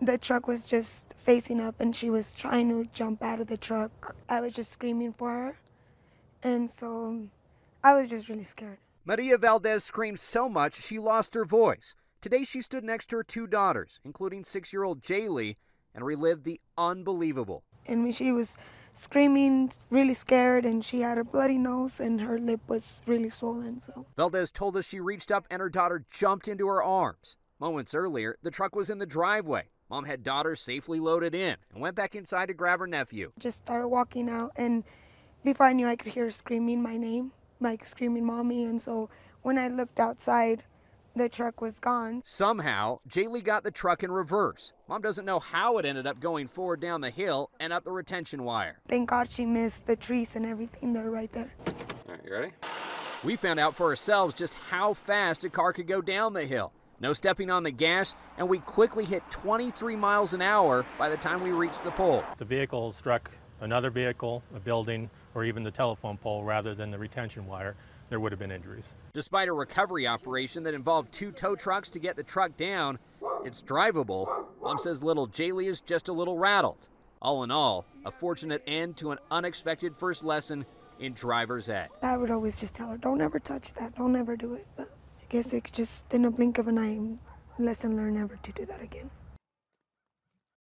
the truck was just facing up and she was trying to jump out of the truck. I was just screaming for her. And so I was just really scared. Maria Valdez screamed so much she lost her voice. Today she stood next to her two daughters, including six year old Jaylee, and relived the unbelievable. And she was screaming, really scared, and she had a bloody nose and her lip was really swollen. So Valdez told us she reached up and her daughter jumped into her arms. Moments earlier, the truck was in the driveway. Mom had daughter safely loaded in and went back inside to grab her nephew. just started walking out, and before I knew, I could hear her screaming my name, like screaming "mommy." And so when I looked outside, the truck was gone. Somehow, Jaylee got the truck in reverse. Mom doesn't know how it ended up going forward down the hill and up the retention wire. Thank God she missed the trees and everything. They're right there. All right, you ready? We found out for ourselves just how fast a car could go down the hill. No stepping on the gas, and we quickly hit 23 miles an hour by the time we reached the pole. The vehicle struck another vehicle, a building, or even the telephone pole rather than the retention wire, there would have been injuries. Despite a recovery operation that involved two tow trucks to get the truck down, it's drivable. Mom says little Jaylee is just a little rattled. All in all, a fortunate end to an unexpected first lesson in driver's ed. I would always just tell her, "Don't ever touch that. Don't ever do it." But I guess it just in a blink of an eye, lesson learned never to do that again.